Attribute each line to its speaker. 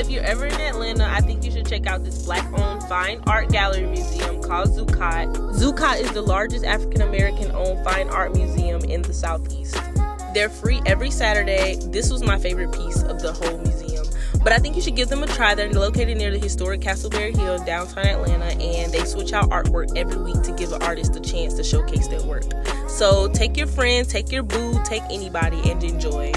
Speaker 1: if you're ever in Atlanta, I think you should check out this black-owned fine art gallery museum called Zucot. Zucot is the largest African American owned fine art museum in the Southeast. They're free every Saturday. This was my favorite piece of the whole museum. But I think you should give them a try. They're located near the historic Castleberry Hill downtown Atlanta, and they switch out artwork every week to give an artist a chance to showcase their work. So take your friends, take your boo, take anybody, and enjoy.